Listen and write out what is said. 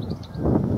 うん。